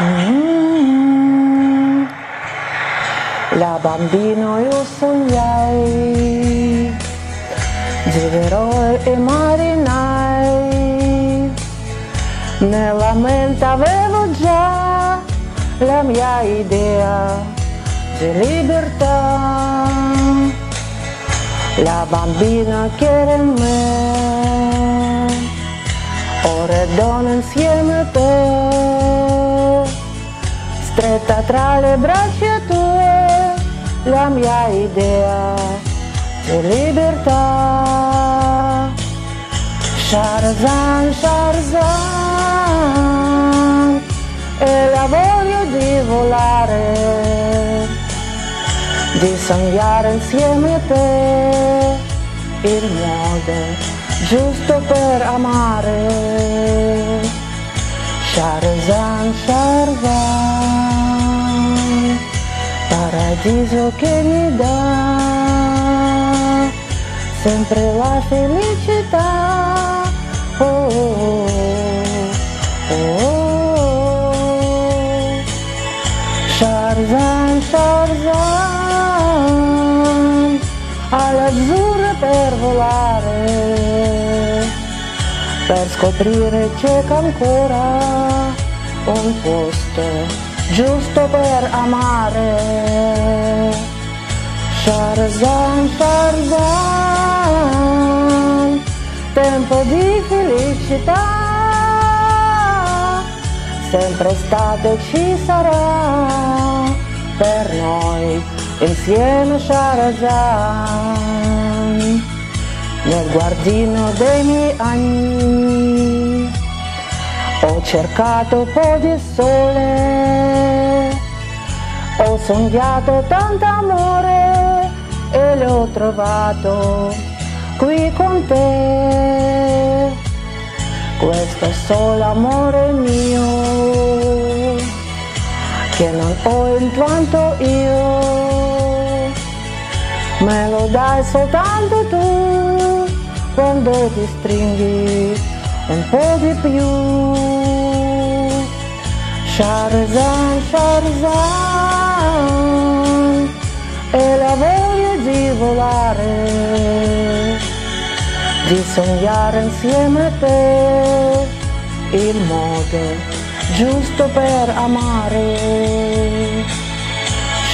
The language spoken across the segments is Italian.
Mm. La bambino io sognai, gireroi e marinai, nella mente avevo già la mia idea di libertà. La bambina che era in me, ora donna insieme a te stretta tra le braccia tue, la mia idea di libertà. Sharzan, Sharzan, e la voglia di volare di sognare insieme a te il modo giusto per amare. Sharzan, Sharzan, paradiso che mi dà sempre la felicità. Oh, oh, oh, oh. Sharzan, Sharzan, all'azzurra per volare, per scoprire c'è ancora un posto giusto per amare. Sharzan, Sharzan, tempo di felicità, sempre stato e ci sarà per noi insieme Sharazan nel guardino dei miei anni ho cercato un po' di sole. Ho sognato tanto amore e l'ho trovato qui con te. Questo è solo amore mio che non ho in quanto io. Me lo dai soltanto tu quando ti stringi un po' di più Sharzan, Sharzan e la voglia di volare di sognare insieme a te il modo giusto per amare.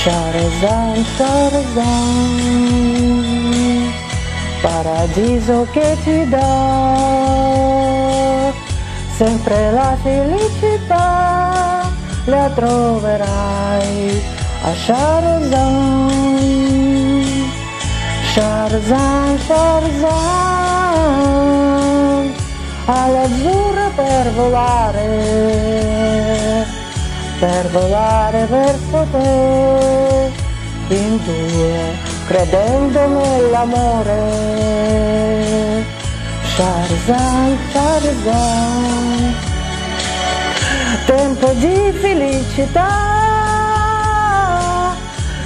Sharazan, Sharazan, paradiso che ti dà sempre la felicità, la troverai a Sharazan. Sharzan, Sharzan, all'azzurra per volare, per volare verso te, in due, credendo nell'amore. Sharzan, Sharzan, tempo di felicità.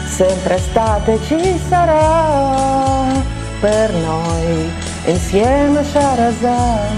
Sempre estate ci sarà. Per noi insieme a Sharazan.